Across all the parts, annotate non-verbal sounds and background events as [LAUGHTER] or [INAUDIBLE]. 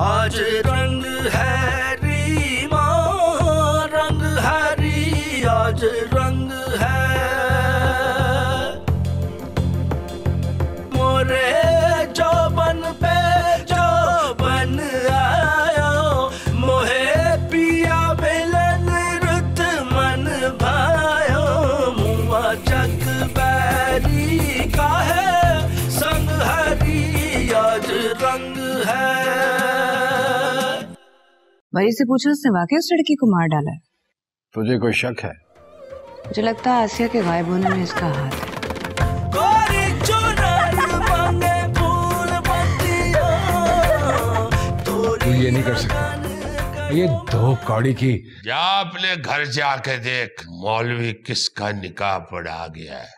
आज वरी से पूछा उसने वाकई उस लड़की को मार डाला है? तुझे कोई शक है? मुझे लगता है आसिया के गायब होने में इसका हाथ है। तू ये नहीं कर सकता। ये दो कौड़ी की जा अपने घर जाके देख मौलवी किसका निकाह पड़ा गया है।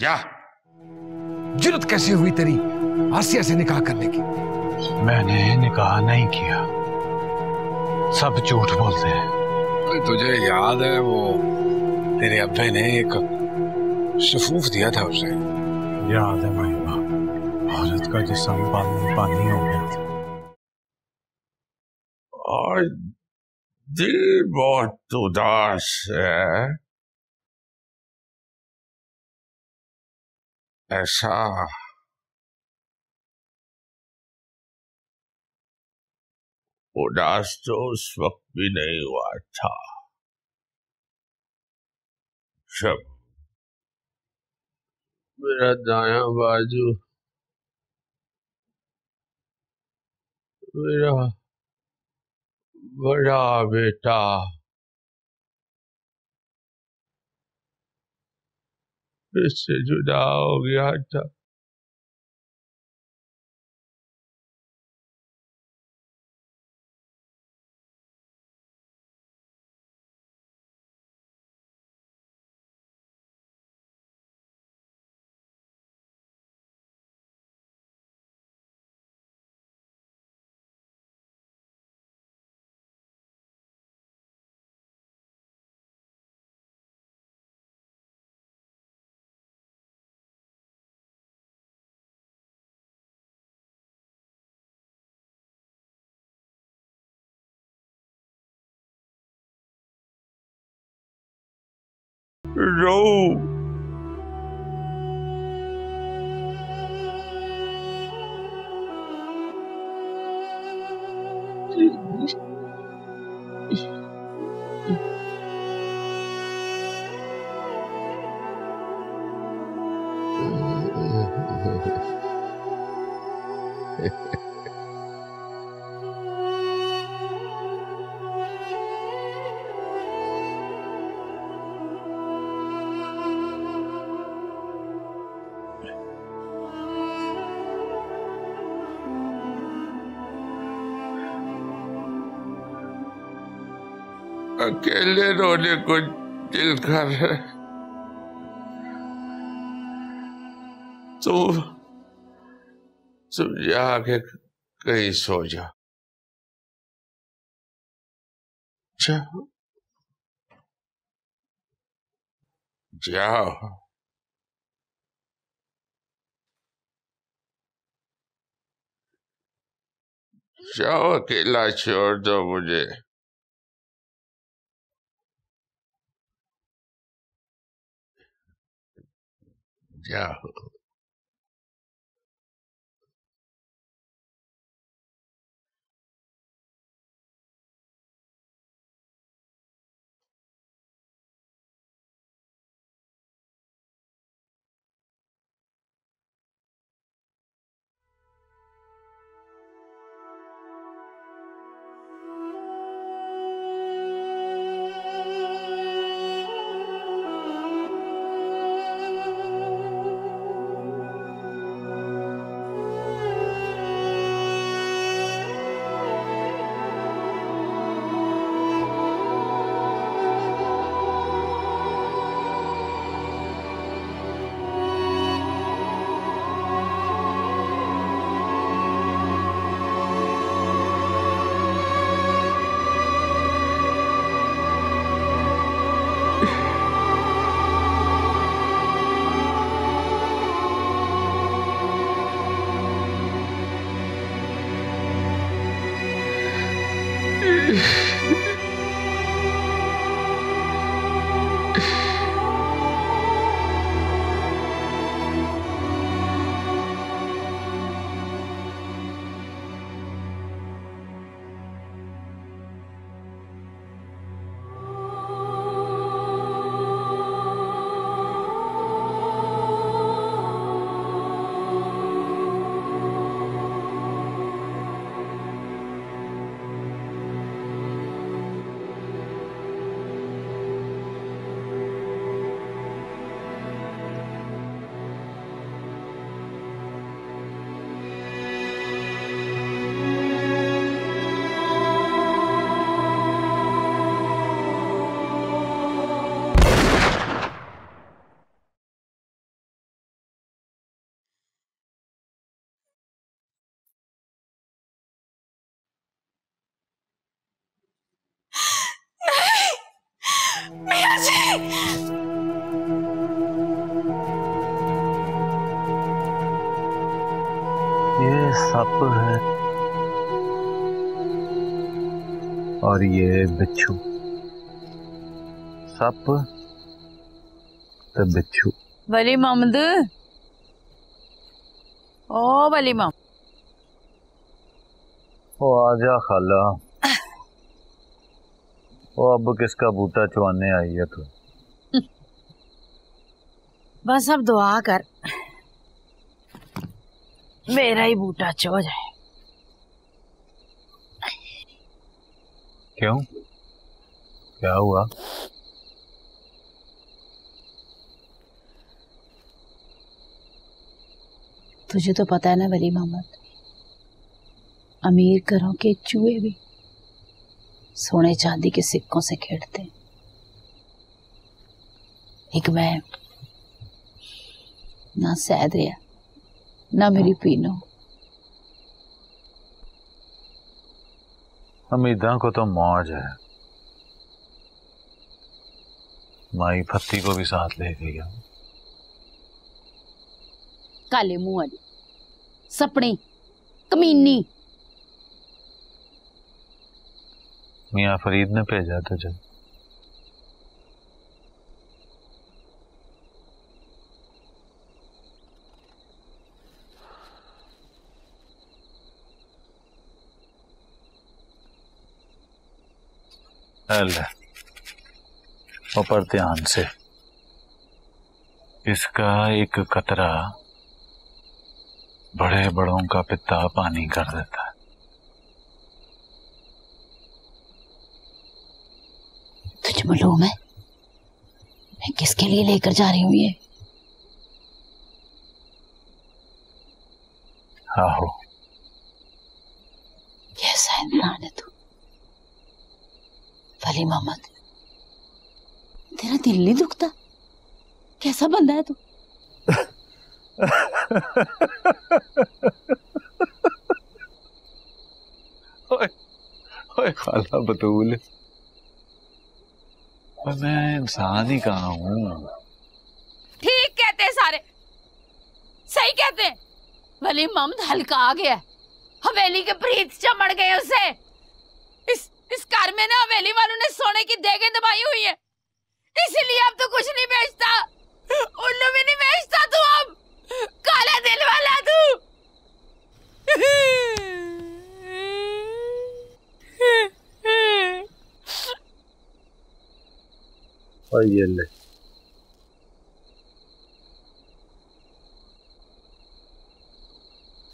जा। ज़रूरत कैसे हुई तेरी आसिया से निकाह करने की? मैंने निकाह नहीं किया। सब झूठ बोलते हैं। तुझे याद है वो तेरे अब्बे ने एक शफूफ दिया था उसे। याद है महिमा औरत का जिसम पानी पानी हो गया। था और दिल बहुत उदास है। ऐसा उदास तो उस वक्त भी नहीं हुआ था जब मेरा दाया बाजू। मेरा बड़ा बेटा। इससे जुदा हो गया था। row अकेले रोने को दिल कर है। तुम तुम जाके कहीं सो जा जाओ जाओ। जाओ अकेला, छोड़ दो मुझे। जाओ जी ये सप है। और ये बिच्छू। सप तो बिच्छू। वली मोहम्मद। ओ वली मोहम्मद। ओ आजा खाला। ओ अब किसका बूटा चुवाने आई है तू? बस अब दुआ कर। मेरा ही बूटा चो जाए। क्यों? क्या हुआ? तुझे तो पता है ना वली मोहम्मद। अमीर घरों के चूहे भी। सोने चांदी के सिक्कों से खेलते एक मैं ना सैद रिया ना मेरी पीनो। उम्मीदा को तो मौज है। माई फत्ती को भी साथ ले गया। काले मुँह वाली सपनी कमीनी। मियाँ फरीद ने भेजा तुझे ऊपर ध्यान से। इसका एक कतरा बड़े बड़ों का पिता पानी कर देता। तुझे मालूम है। मैं किसके लिए लेकर जा रही हूँ ये? आहो। कैसा इंसान है। तू वली मोहम्मद तेरा दिल नहीं दुखता? कैसा बंदा है तू? ओए ओए खाला बतूल। ओए, मैं इंसान ही कहाँ हूँ ठीक कहते हैं सारे। सही कहते हैं। वली मोहम्मद हल्का आ गया हवेली के प्रीत चमड़ गए उसे। इस इस घर में ना हवेली वालों ने सोने की देगे दबाई हुई है। इसीलिए अब तो कुछ नहीं बेचता। उल्लू भी नहीं बेचता तू अब। काला दिल वाला तू।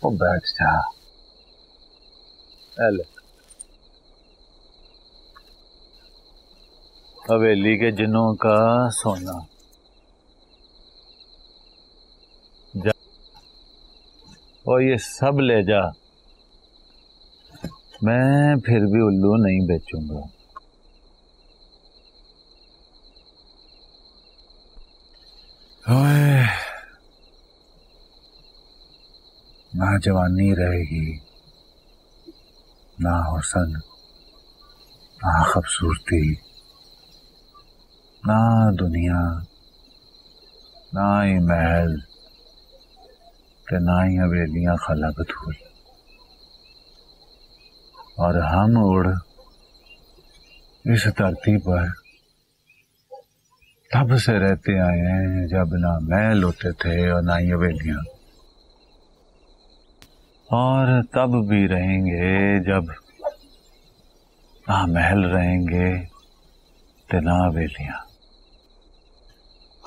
ओ बैठ जा ले हवेली के जिनों का सोना जा और ये सब ले जा मैं फिर भी उल्लू नहीं बेचूँगा ओए ना जवानी रहेगी। ना हुसन ना खूबसूरती, ना दुनिया, ना ही महल, ते ना ही हवेलियाँ खाला बथूल और हम उड़ इस धरती पर तब से रहते आए हैं जब ना महल होते थे और ना ही हवेलियाँ। और तब भी रहेंगे जब ना महल रहेंगे ते ना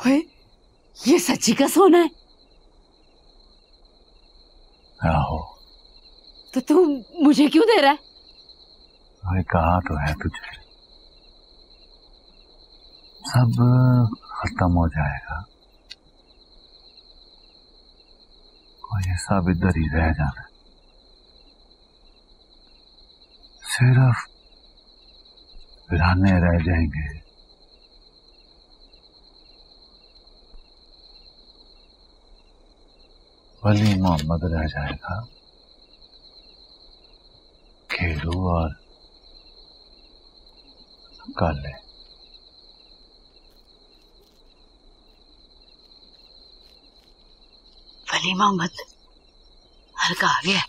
ओए ये सच्ची का सोना है? आहो। तो तू मुझे क्यों दे रहा है? भाई कहा तो है तुझे? सब खत्म हो जाएगा। और ये सब इधर ही रह जाना। सिर्फ़ वीराने रह जाएँगे। वली मोहम्मद रह जाएगा। खेलू और काले। वली मोहम्मद हल्का आ गया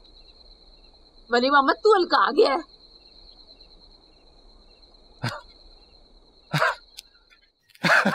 वली मोहम्मद तू हल्का आ गया है राणा बीबी आप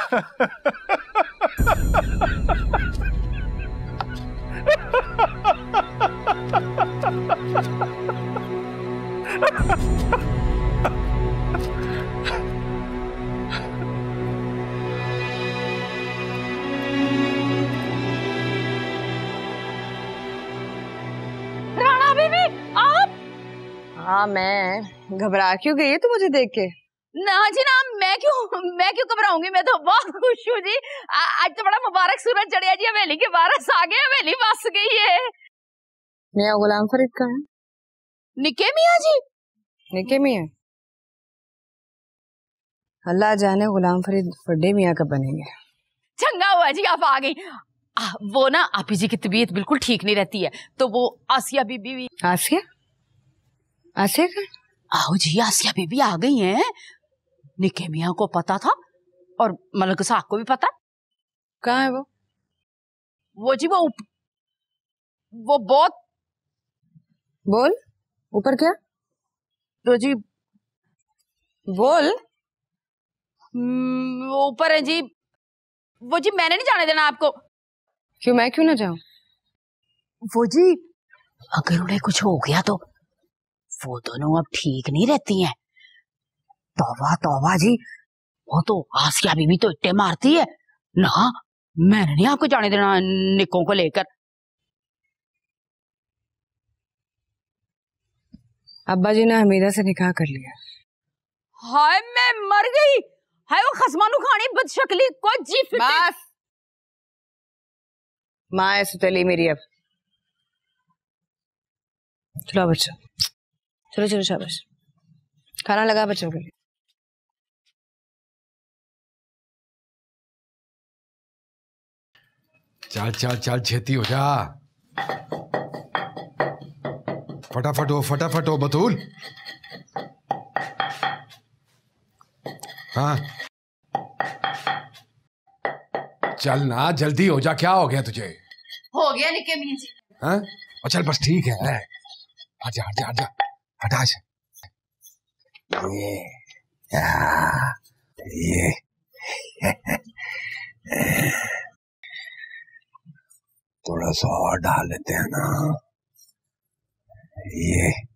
हाँ मैं घबरा क्यों गई है तू मुझे देख के? ना जी ना मैं क्यों मैं क्यों घबराऊँगी? मैं तो बहुत खुश हूँ जी। आ- आज तो बड़ा मुबारक सूरज चढ़िया जी हवेली के बारस आ गए हवेली बस गई है। नया गुलाम फरीद का है? निके मियाँ जी? निके मियाँ। अल्लाह जाने गुलाम फरीद बड़े मियाँ कब बनेंगे। चंगा हुआ जी आप आ गई। आ, वो ना आपी जी की तबीयत बिल्कुल ठीक नहीं रहती है तो वो आसिया बीबी भी आसिया? आसिया का आओ जी आसिया बीबी आ गई हैं। निके मियाँ को पता था? और मलक साहब को भी पता? कहाँ है वो? वो जी वो उप- वो बहुत बोल ऊपर क्या? तो जी बोल। हम्म, वो ऊपर है जी। वो जी मैंने नहीं जाने देना आपको। क्यों मैं क्यों ना जाऊँ? वो जी अगर उन्हें कुछ हो गया तो वो दोनों अब ठीक नहीं रहती हैं। तौबा तौबा जी वो तो आसिया बीबी तो इट्टे मारती है। ना मैंने नहीं आपको जाने देना निकों को लेकर। अब्बा जी ने हमीदा से निकाह कर लिया। हाय मैं मर गई। हाय वो खसमानू खानी बदशकली को जी फिर बस माँ है सुतली मेरी अब। चलो बच्चों। चलो चलो शाबाश। खाना लगा बच्चों के लिए। चल चल चल छेती हो जा। फटाफट हो फटाफट हो बतूल हाँ। चल ना जल्दी हो जा क्या हो गया तुझे? हो गया निके मियाँ जी। हाँ? और चल बस ठीक है। आजा आजा आजा हटा ये आ, ये। थोड़ा सा और डाल लेते हैं ना। ये।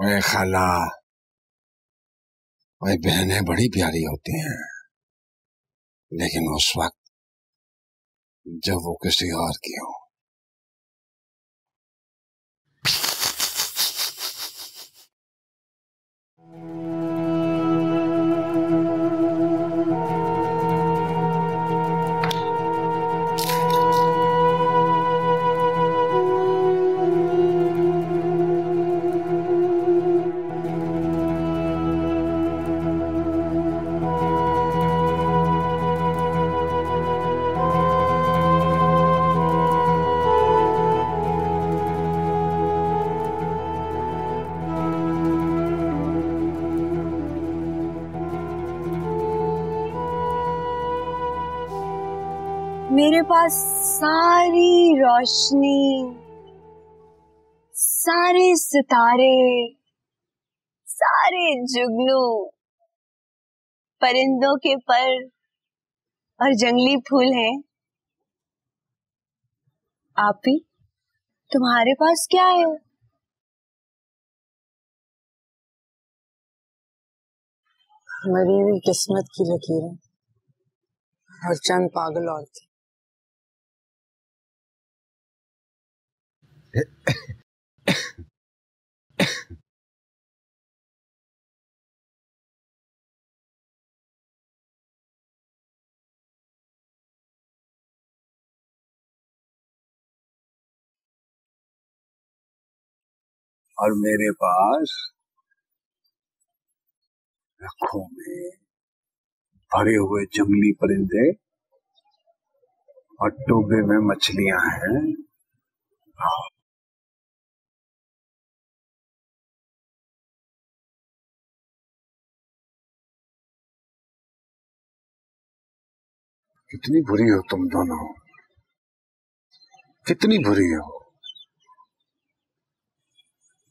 ओए खाला। ओए बहनें बड़ी प्यारी होती हैं। लेकिन उस वक्त जब वो किसी और की हो। सारी रोशनी, सारे सितारे, सारे जुगनू, परिंदों के पर और जंगली फूल हैं। आप भी? तुम्हारे पास क्या है? मरी हुई किस्मत की लकीरें और चंद पागल और औरतें। और मेरे पास लाखों में भरे हुए जंगली परिंदे और टोबे में मछलियाँ हैं। कितनी बुरी हो तुम दोनों। कितनी बुरी हो।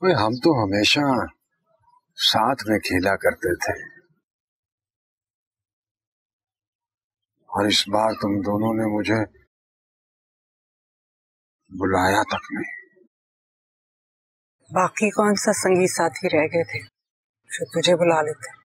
हम तो हमेशा साथ में खेला करते थे। और इस बार तुम दोनों ने मुझे बुलाया तक नहीं। बाकी कौन सा संगीत साथी रह गए थे जो तुझे बुला लेते?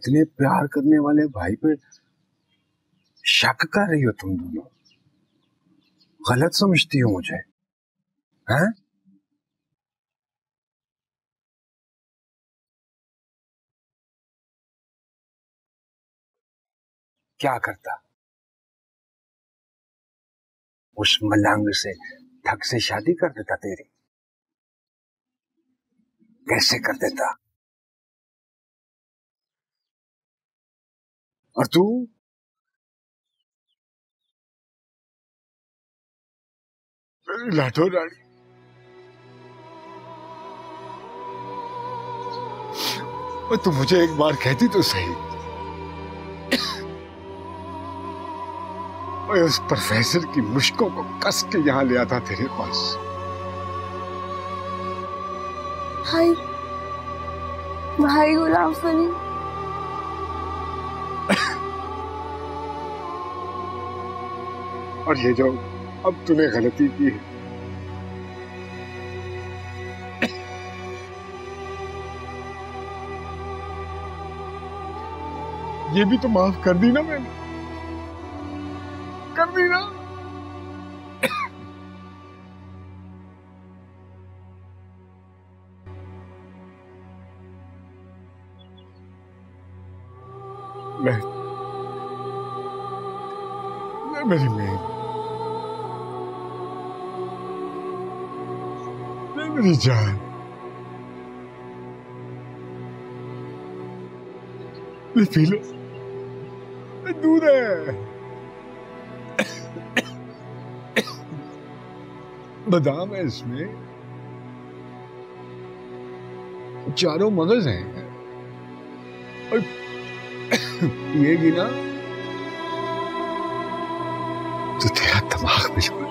इतने प्यार करने वाले भाई पे शक कर रही हो तुम दोनों? गलत समझती हो मुझे, हैं? क्या करता? उस मलंग से ठग से शादी कर देता तेरी? कैसे कर देता? और तू लाठो रानी तू मुझे एक बार कहती तो सही मैं उस प्रोफेसर की मुश्कों को कस के यहाँ ले आता तेरे पास भाई भाई गुलाम फली [LAUGHS] और ये जो अब तूने गलती की है। [COUGHS] ये भी तो माफ़ कर दी ना मैंने। कर दी ना। मेरी मेरी मैं मेरी जान ये पी ये है बादाम है इसमें चारों मगज हैं और पिएगी ना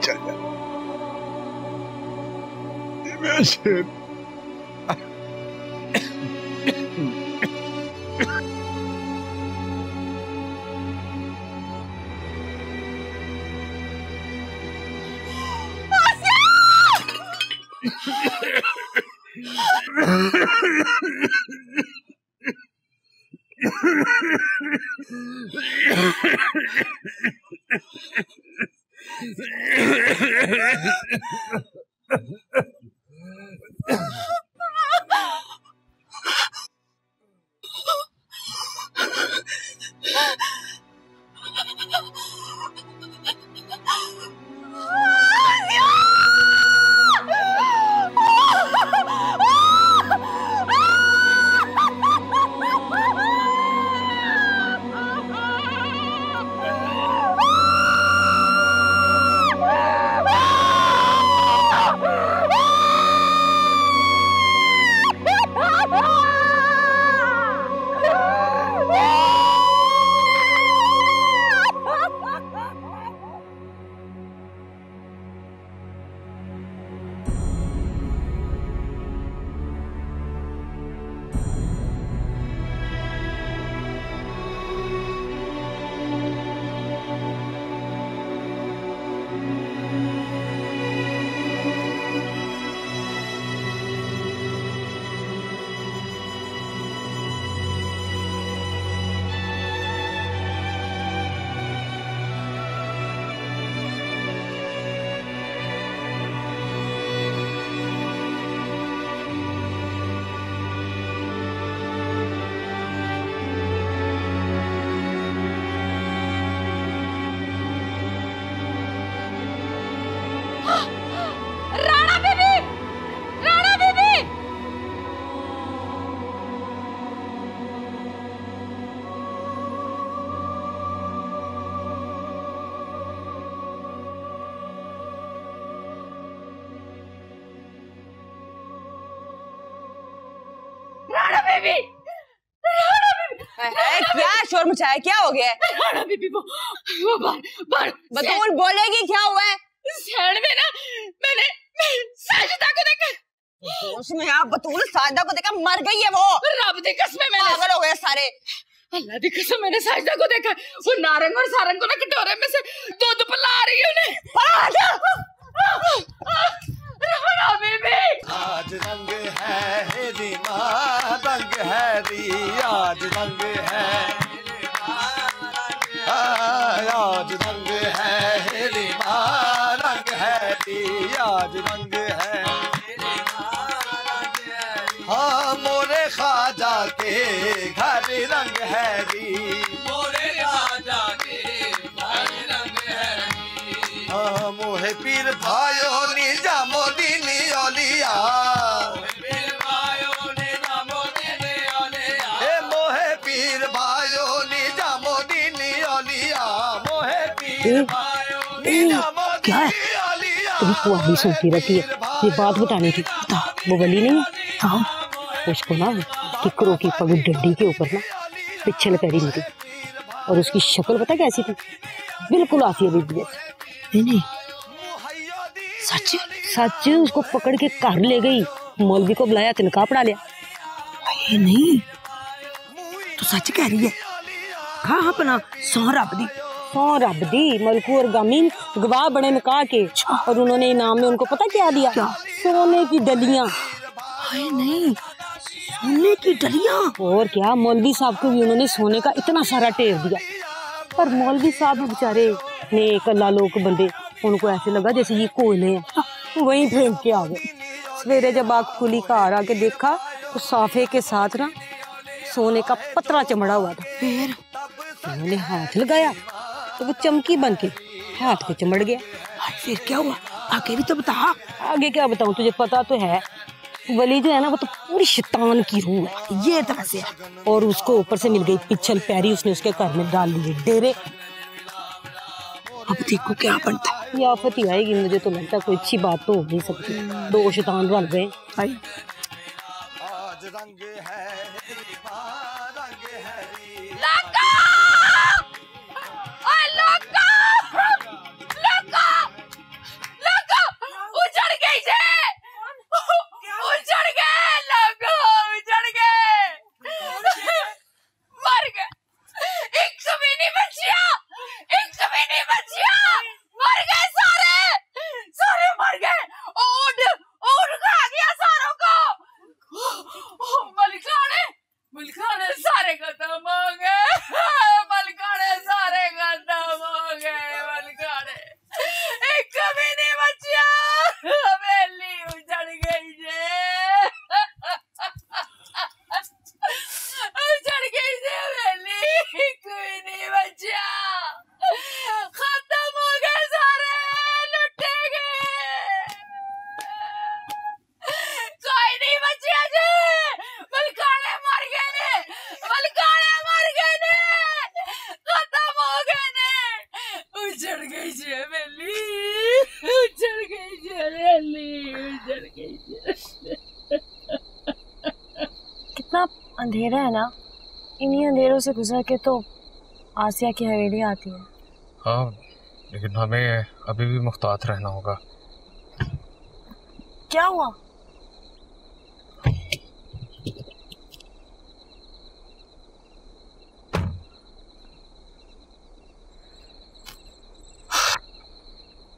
दिमाग भी [LAUGHS] बीबी है, क्या शोर मचाया क्या हो गया? राणा बीबी वो वो बार बार बतूल बोलेगी क्या हुआ है? सैड में ना मैंने साजिदा को देखा। उसमें आप बतूल साजदा को देखा मर गई है वो। रब दी कसम मैंने। पागल हो गए सारे। अल्लाह दी कसम मैंने साजिदा को देखा। वो नारंग और सारंग को ना कटोरे में से दूध पिला रही है उन्हें। राणा बीबी आज रंग है हेरी माँ रंग है दी आज रंग है। आज रंग है हेरी माँ रंग है दी आज रंग है। हाँ मोरे खाजा के घर रंग है री मोरे खाजा के घर रंग है हाँ मोहे पीर भायो निजा है? तुम पुआली सुनती रहती है। ये बात बतानी थी। बता वो वली नहीं है। हाँ। उसको ना किकरों की पग डंडी के ऊपर ना पिछल पैरी निकली और उसकी शक्ल पता कैसी थी? बिल्कुल आसिया बीबी जैसी नहीं नहीं। सच? सच? उसको पकड़ के घर ले गई। मौलवी को बुलाया तिनका पड़ा लिया। नहीं। तो सच कह रही है। हाँ अपना सौ रब दी हाँ रब दी मलकू और गामीन गवाह बड़े निकाह के। और उन्होंने इनाम में उनको पता क्या दिया? क्या? सोने की डलियाँ। नहीं। सोने की डलियाँ? और क्या मौलवी साहब को भी उन्होंने सोने का इतना सारा ढेर दिया। पर मौलवी साहब बेचारे नेक अल्लाह लोग बंदे उनको ऐसे लगा जैसे ये कोयले हैं। वहीं फेंक के आ गए। सवेरे जब आग खुली कार आके देखा तो साफे के साथ ना सोने का पतरा चमड़ा हुआ था। फिर? उन्होंने हाथ लगाया। तो वो चमकी बन के हाथ पे चमड़ गया। फिर क्या हुआ? आगे भी तो बता। आगे क्या बताऊँ तुझे पता तो है वली जो है ना वो तो पूरी शैतान की रूह है। ये तरह से। है। और उसको ऊपर से मिल गई पिछल पैरी उसने उसके घर में डाल लिए डेरे। अब देखो क्या बनता है। ये आफत ही आएगी मुझे तो लगता है कोई अच्छी बात तो हो नहीं सकती। दो शैतान बन गए इन्हीं से गुजर के तो आसिया की हवेली आती है। हाँ लेकिन हमें अभी भी मुख्तात रहना होगा। क्या हुआ?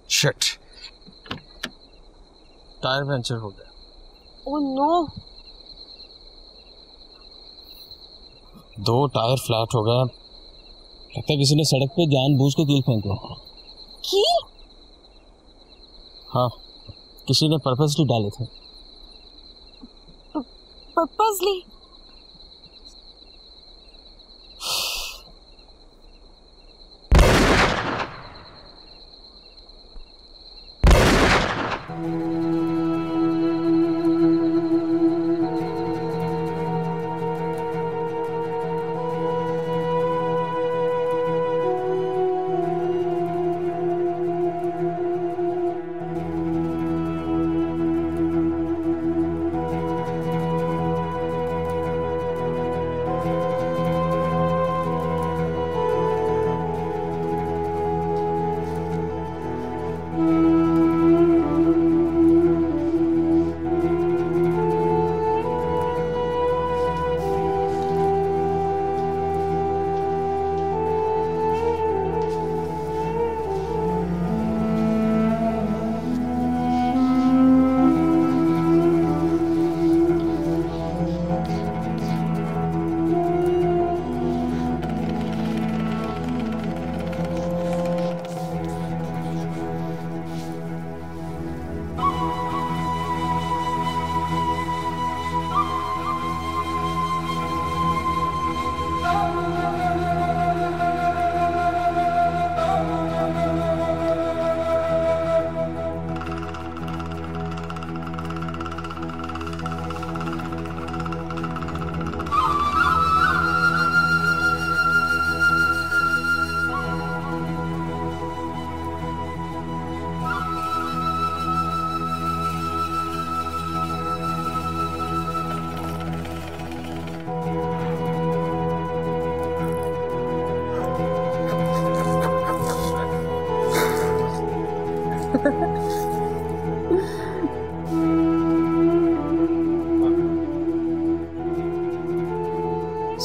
शिट टायर पंचर हो गया। ओ नो दो टायर फ्लैट हो गए लगता है किसी ने सड़क पे जानबूझ के कील फेंक की? हाँ किसी ने पर्पसली डाले थे। पर्पसली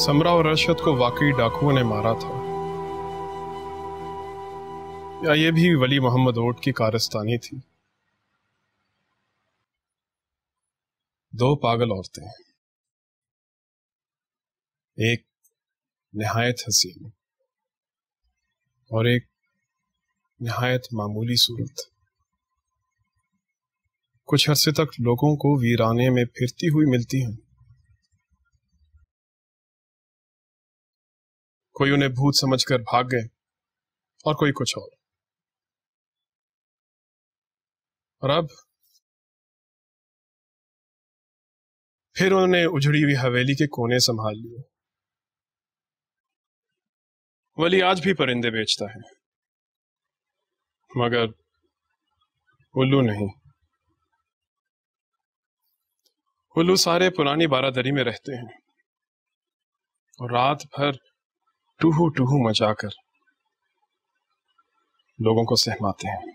समरा और अरशद को वाकई डाकुओं ने मारा था। या ये भी वली मोहम्मद ओट की कारस्तानी थी। दो पागल औरतें। एक निहायत हसीन और एक निहायत मामूली सूरत। कुछ अरसे तक लोगों को वीराने में फिरती हुई मिलती हैं। कोई उन्हें भूत समझकर भाग गए, और कोई कुछ और। और अब फिर उन्होंने उजड़ी हुई हवेली के कोने संभाल लिए। वली आज भी परिंदे बेचता है, मगर उल्लू नहीं। उल्लू सारे पुरानी बारादरी में रहते हैं, और रात भर टूहू टूहू मचाकर लोगों को सहमाते हैं।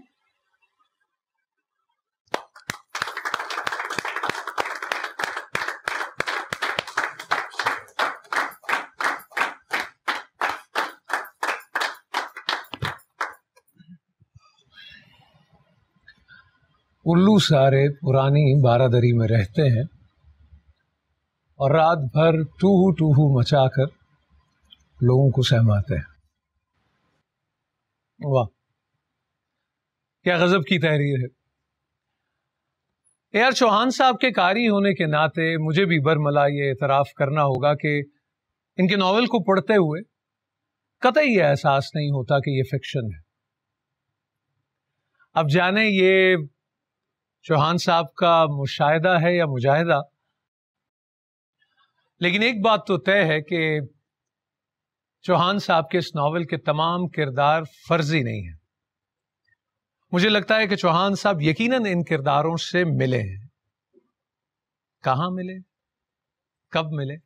उल्लू सारे पुरानी बारादरी में रहते हैं और रात भर टूहू टूहू मचाकर लोगों को सहमाते हैं। वाह। क्या गजब की तहरीर है। यार चौहान साहब के कारी होने के नाते मुझे भी बरमला ये एतराफ करना होगा कि इनके नावल को पढ़ते हुए कतई ये एहसास नहीं होता कि ये फिक्शन है। अब जाने ये चौहान साहब का मुशाहिदा है या मुजाहिदा। लेकिन एक बात तो तय है कि चौहान साहब के इस नावल के तमाम किरदार फर्जी नहीं है। मुझे लगता है कि चौहान साहब यकीनन इन किरदारों से मिले हैं। कहाँ मिले? कब मिले?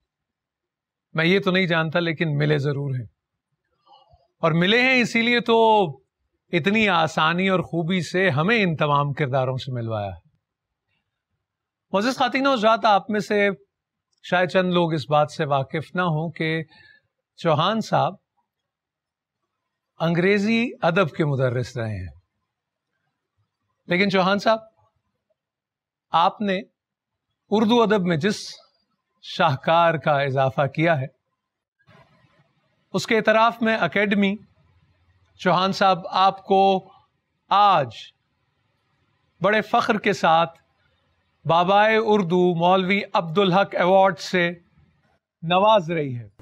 मैं ये तो नहीं जानता, लेकिन मिले ज़रूर हैं। और मिले हैं इसीलिए तो इतनी आसानी और खूबी से हमें इन तमाम किरदारों से मिलवाया है। मोजिस खातिन हजरात आप में से शायद चंद लोग इस बात से वाकिफ ना हो कि चौहान साहब अंग्रेज़ी अदब के मुदर्रिस रहे हैं। लेकिन चौहान साहब, आपने उर्दू अदब में जिस शाहकार का इजाफा किया है, उसके इतराफ में अकेडमी, चौहान साहब आपको आज बड़े फख्र के साथ बाबाए उर्दू मौलवी अब्दुल हक अवार्ड से नवाज़ रही है।